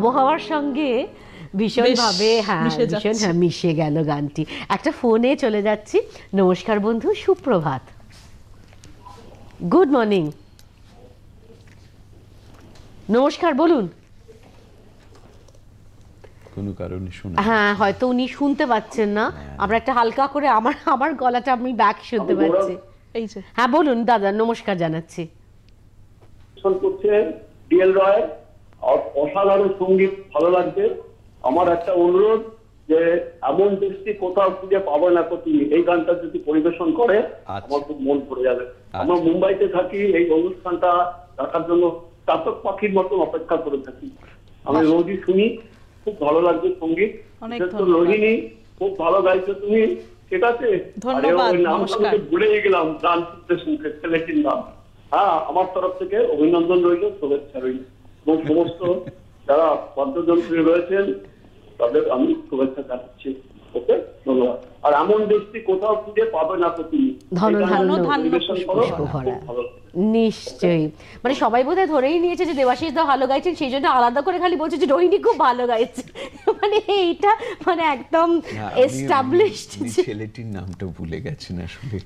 আবহাওয়ার সঙ্গে ভীষণভাবে হ্যাঁ ভীষণ হ্যাঁ মিশে গেল গানটি। একটা ফোনে চলে যাচ্ছি। নমস্কার বন্ধু সুপ্রভাত। গুড মর্নিং নমস্কার বলুন। কোনো কারণে শোনা হ্যাঁ হয়তো উনি শুনতে পাচ্ছেন না। আমরা একটা হালকা করে আমার আমার গলাটা আমি ব্যাক শুনতে পাচ্ছি। এই যে। হ্যাঁ বলুন দাদা নমস্কার জানাচ্ছি। করছে ডিএল রয়। অসাধারণ সংগীত ভালো লাগছে। আমার একটা অনুরোধ যে এমন দৃষ্টি কোথাও খুঁজে পাবে না কো তুমি এই গানটা যদি পরিবেশন করে আমার খুব মন পড়ে যাবে। আমরা মুম্বাইতে থাকি এই অনুষ্ঠানটা দেখার জন্য চাতক পাখির মতো অপেক্ষা করে থাকি। আমি রোজই শুনি খুব ভালো লাগছে সংগীত। রোহিণী খুব ভালো গাইছো তুমি। ঠিক আছে? ভুলেই গেলাম গান শুনতে শুনতে ছেলেটির নাম। হ্যাঁ আমার তরফ থেকে অভিনন্দন রইল শুভেচ্ছা রইল। এবং সমস্ত যারা বাদ্যযন্ত্রী রয়েছেন তাদের আমি শুভেচ্ছা জানাচ্ছি। ওকে? ধন্যবাদ। আর এমন দৃষ্টি কোথাও খুঁজে পাবে না তো তুমি। নিশ্চয়ই। মানে সবাই বোধহয় ধরেই নিয়েছে যে দেবাশিস দা ভালো গাইছেন সেই জন্য আলাদা করে খালি বলছে যে রোহিণী খুব ভালো গাইছে। মানে এইটা মানে একদম এস্টাবলিশড ছেলেটির নামটা ভুলে গেছেন আসলে।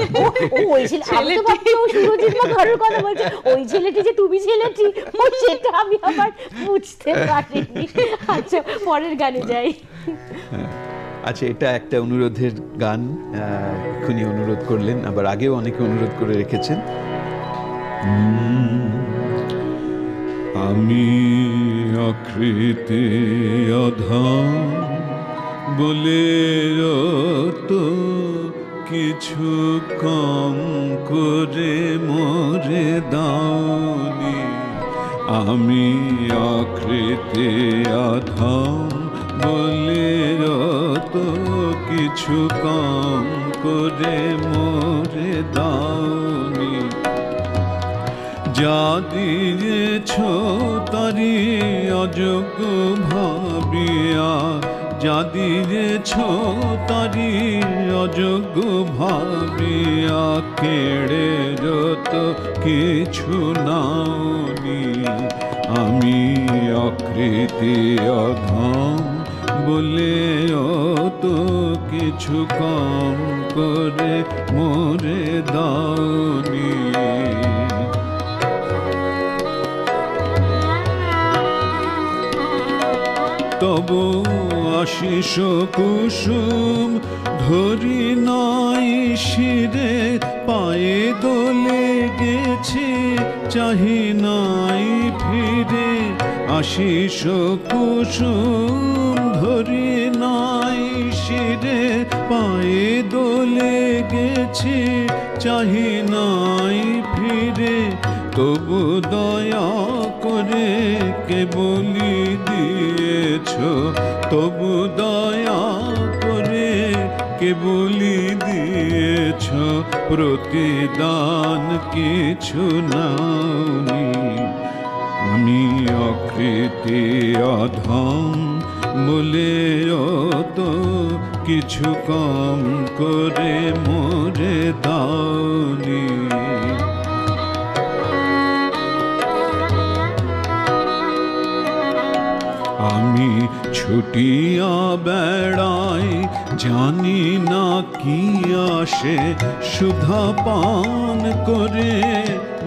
ওই ছেলে আমি তো ভাবছি সুরজিৎ মা ঘরের কথা বলছে। ওই ছেলেটি যে তুমি ছেলেটি ও সেটা আমি আবার বুঝতে পারিনি। আচ্ছা পরের গানে যাই। আচ্ছা এটা একটা অনুরোধের গান এক্ষুনি অনুরোধ করলেন, আবার আগেও অনেকে অনুরোধ করে রেখেছেন। আমি আকৃতি অধম বলে তো কিছু কম করে মরে দাওনি। আমি আকৃতি অধম বলে তো কিছু কম করে মরে দাওনি। যা দিয়েছ তারি অযোগ্য ভাবিয়া, যা দিয়েছ তারি অযোগ্য ভাবিয়া কেড়ে যত কিছু নাওনি। আমি অকৃতি অধম বলে তো কিছু কম করে মোরে দাওনি। তব আশিস কুসুম ধরি নাই শিরে, পায়ে দোলে গেছে, চাহি নাই ফিরে। আশিস কুসুম ধরি নাই শিরে, পায়ে দোলে গেছে, চাহি নাই ফিরে। তবু দয়া করে কে বলি দিয়েছ? তবু দয়া করে কে বলি দিয়েছ? প্রতিদান কিছু নাওনি। আমি অকৃতি অধম বলে তো কিছু কম করে মোরে দাওনি। আমি ছুটিয়া বেড়াই, জানি না কি আসে, সুধা পান করে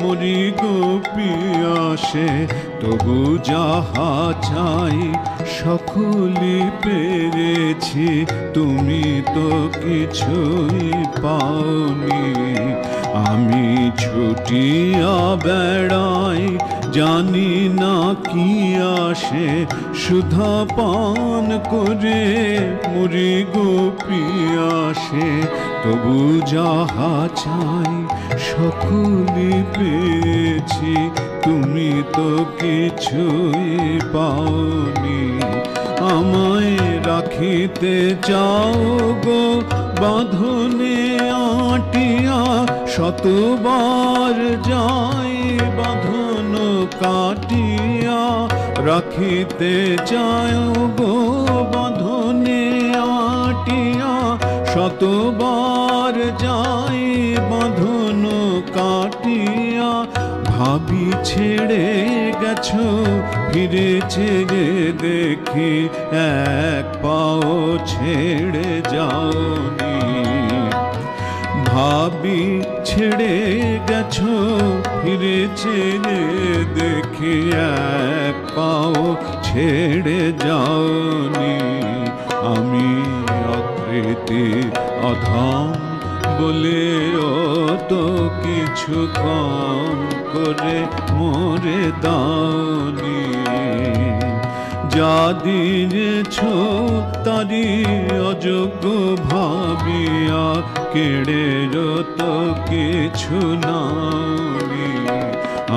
মরি গোপি আসে তবু যাহা চাই সকলে পেরেছি তুমি তো কিছুই পাওনি। আমি ছুটিয়া বেড়াই, জানি না কি আসে, সুধা পান করে মুড়ি গোপি আসে তবু যাহা চাই সকলি পেয়েছি, তুমি তো কিছুই পাওনি। আমায় রাখিতে চাও গো, বাঁধনে আটিয়া শতবার যাই বাঁধন কাটিয়া, রাখিতে চাও গো বাঁধনে আটিয়া। শতবার যাই বাঁধন কাটিয়া, ভাবি ছেড়ে গেছো, ফিরেছে যে দেখি, এক পাও ছেড়ে যাওনি। ভাবি ছেড়ে গেছো ফিরেছে যে দেখি এক পাও ছেড়ে যাওনি। আমি অকৃতি অধম বলে তো কিছু কম করে মোরে দাওনি। যা দিয়েছ তারি অযোগ্য ভাবিয়া কেড়ে যত কিছু নাওনি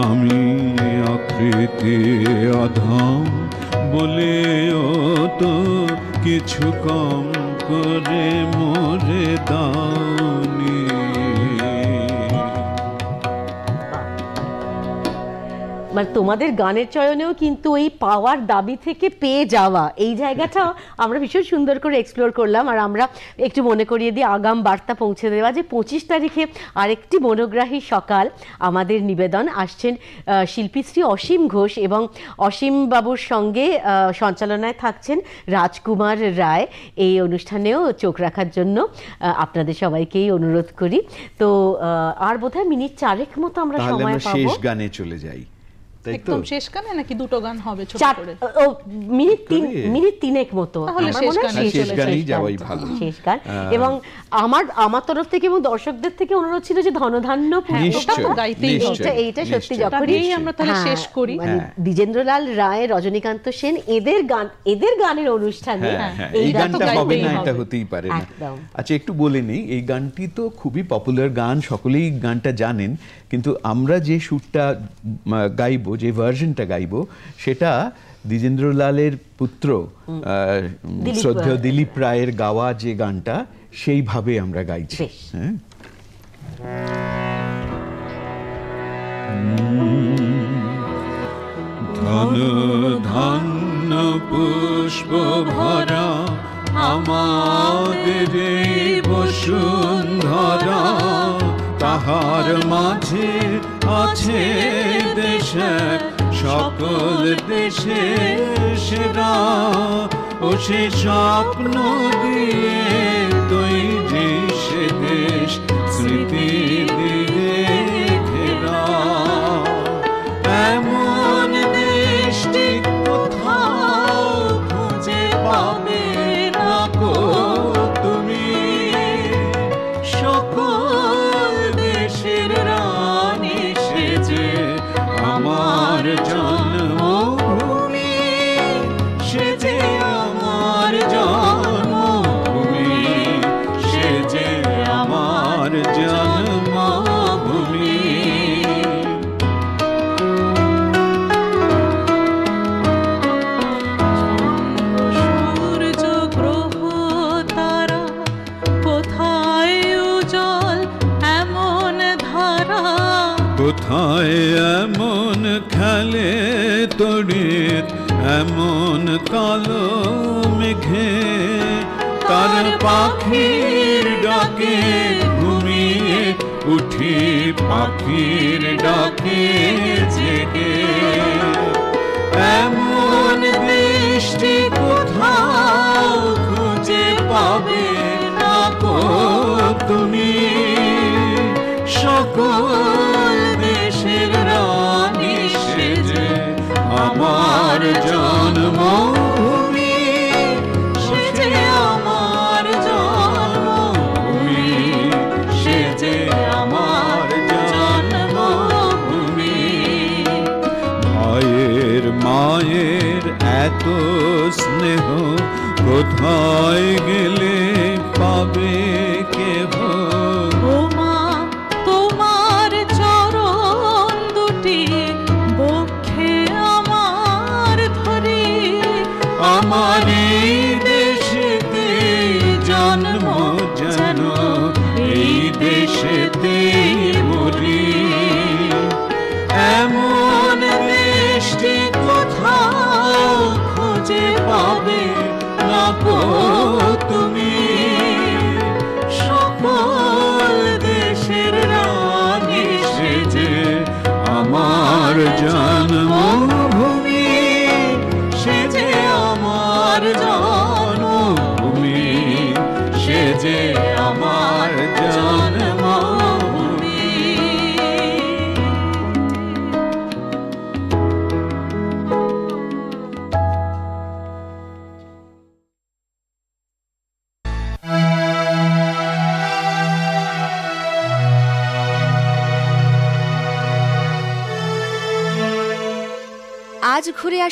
আমি অকৃতি অধম বলে তো কিছু কম করে মোরে দাওনি মানে তোমাদের গানের চয়নেও কিন্তু এই পাওয়ার দাবি থেকে পেয়ে যাওয়া। এই জায়গাটা আমরা ভীষণ সুন্দর করে এক্সপ্লোর করলাম আর আমরা একটু মনে করিয়ে দিই আগাম বার্তা পৌঁছে দেওয়া যে পঁচিশ তারিখে আরেকটি মনোগ্রাহী সকাল আমাদের নিবেদন। আসছেন শিল্পী শ্রী অসীম ঘোষ এবং অসীম বাবুর সঙ্গে সঞ্চালনায় থাকছেন রাজকুমার রায়। এই অনুষ্ঠানেও চোখ রাখার জন্য আপনাদের সবাইকেই অনুরোধ করি। তো আর বোধহয় মিনিট চারেক মতো আমরা সময় পাবো। শেষ গানে চলে যাই। একদম শেষ গানে নাকি দুটো গান হবে ছোট করে? ও মিনিট তিন মিনিট তিনেক মতো। আমার শেষ মনে হয় গানেই। যাওয়াই ভালো। শেষ গান। এবং আমার আমার তরফ থেকে এবং দর্শকদের থেকে অনুরোধ ছিল যে ধনধান্য হ্যাঁ, এইটা এইটা সত্যি যখনই আমরা তাহলে হ্যাঁ, শেষ করি। মানে হ্যাঁ। দ্বিজেন্দ্রলাল রায় রজনীকান্ত সেন এদের গান এদের গানের অনুষ্ঠানে এই গানটা হবে না এটা হতেই পারে না। আচ্ছা একটু বলে নিই এই গানটি তো খুবই পপুলার গান সকলেই গানটা জানেন। কিন্তু আমরা যে সুরটা গাইব যে ভার্জনটা গাইব সেটা দ্বিজেন্দ্রলালের পুত্র শ্রদ্ধেয় দিলীপ রায়ের গাওয়া যে গানটা সেইভাবে আমরা গাইছি। হ্যাঁ। মাঝে আছে দেশ সকল দেশে সেরা। ও সে স্বপ্ন দিয়ে তৈরি সে দেশ স্মৃতি পাখির ডাকে ঘুমিয়ে উঠি পাখির ডাকে জেগে। এমন বৃষ্টি কোথাও খুঁজে পাবে না তুমি। সকল কোথায় গেলে পাবে কেহ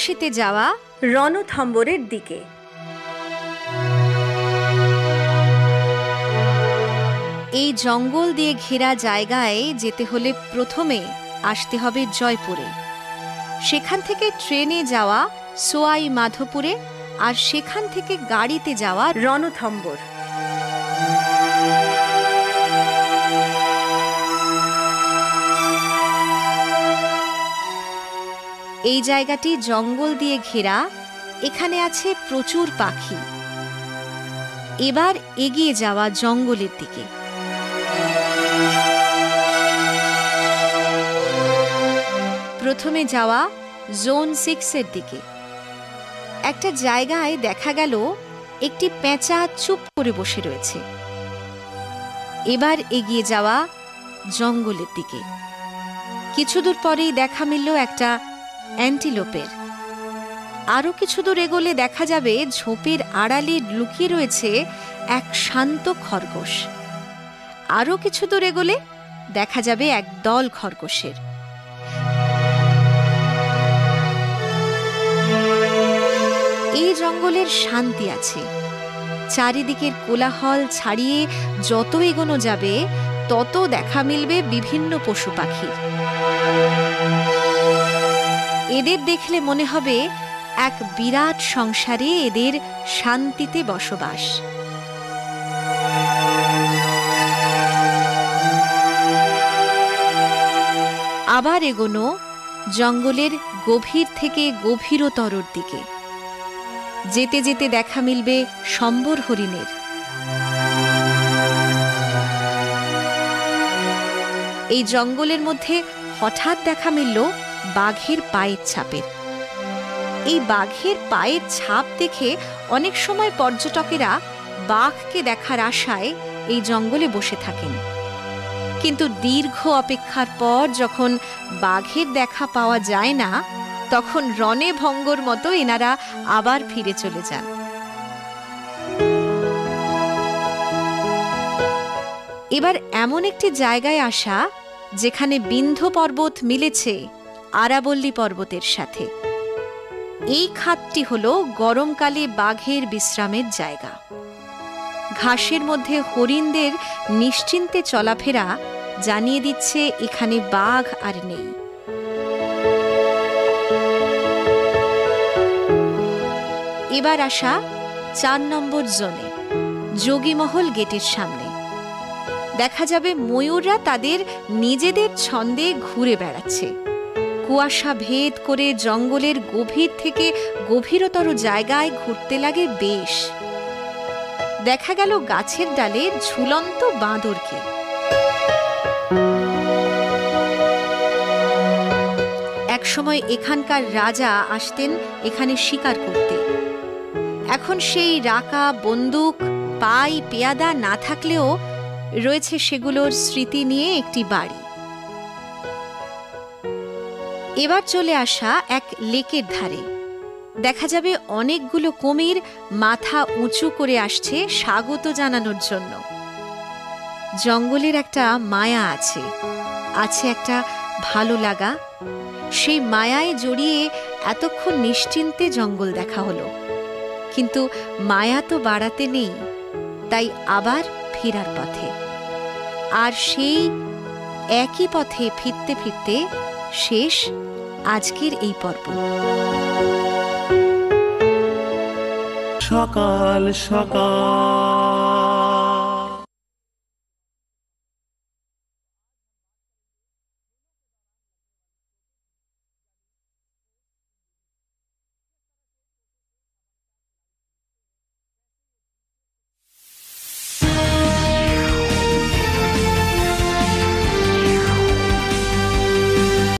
ঘুরে যাওয়া রণথম্বরের দিকে। এই জঙ্গল দিয়ে ঘেরা জায়গায় যেতে হলে প্রথমে আসতে হবে জয়পুরে। সেখান থেকে ট্রেনে যাওয়া সোয়াই মাধোপুরে আর সেখান থেকে গাড়িতে যাওয়া রণথম্বর। এই জায়গাটি জঙ্গল দিয়ে ঘেরা, এখানে আছে প্রচুর পাখি। এবার এগিয়ে যাওয়া জঙ্গলের দিকে। প্রথমে যাওয়া জোন সিক্সের দিকে। একটা জায়গায় দেখা গেল একটি পেঁচা চুপ করে বসে রয়েছে। এবার এগিয়ে যাওয়া জঙ্গলের দিকে। কিছু দূর পরেই দেখা মিলল একটা অ্যান্টিলোপের। আরও কিছু দূর এগোলে দেখা যাবে ঝোপের আড়ালে লুকিয়ে রয়েছে এক শান্ত খরগোশ। আরও কিছু দূর এগোলে দেখা যাবে এক দল খরগোশের। এই জঙ্গলের শান্তি আছে। চারিদিকের কোলাহল ছাড়িয়ে যত এগোনো যাবে, তত দেখা মিলবে বিভিন্ন পশু পাখির। এদের দেখলে মনে হবে এক বিরাট সংসারে এদের শান্তিতে বসবাস। আবার এগোনো জঙ্গলের গভীর থেকে গভীরতরর দিকে। যেতে যেতে দেখা মিলবে সম্বর হরিণের। এই জঙ্গলের মধ্যে হঠাৎ দেখা মিলল বাঘের পায়ের ছাপের। এই বাঘের পায়ের ছাপ দেখে অনেক সময় পর্যটকেরা বাঘকে দেখার আশায় এই জঙ্গলে বসে থাকেন। কিন্তু দীর্ঘ অপেক্ষার পর যখন বাঘের দেখা পাওয়া যায় না, তখন রণে ভঙ্গর মতো এনারা আবার ফিরে চলে যান। এবার এমন একটি জায়গায় আসা, যেখানে বিন্ধ্য পর্বত মিলেছে। আরাবল্লী পর্বতের সাথে। এই খাতটি হল গরমকালে বাঘের বিশ্রামের জায়গা। ঘাসের মধ্যে হরিণদের নিশ্চিন্তে চলাফেরা জানিয়ে দিচ্ছে এখানে বাঘ আর নেই। এবার আসা চার নম্বর জোনে, যোগীমহল গেটের সামনে। দেখা যাবে ময়ূররা তাদের নিজেদের ছন্দে ঘুরে বেড়াচ্ছে। কুয়াশা ভেদ করে জঙ্গলের গভীর থেকে গভীরতর জায়গায় ঘুরতে লাগে বেশ। দেখা গেল গাছের ডালে ঝুলন্ত বাঁদরকে। একসময় এখানকার রাজা আসতেন এখানে শিকার করতে। এখন সেই রাকা, বন্দুক, পাই, পেয়াদা না থাকলেও রয়েছে সেগুলোর স্মৃতি নিয়ে একটি বাড়ি। এবার চলে আসা এক লেকের ধারে। দেখা যাবে অনেকগুলো কুমির মাথা উঁচু করে আসছে স্বাগত জানানোর জন্য। জঙ্গলের একটা মায়া আছে। আছে একটা ভালো লাগা। সেই মায়ায় জড়িয়ে এতক্ষণ নিশ্চিন্তে জঙ্গল দেখা হলো। কিন্তু মায়া তো বাড়াতে নেই, তাই আবার ফেরার পথে। আর সেই একই পথে ফিরতে ফিরতে শেষ আজকের এই পর্ব। সকাল সকাল।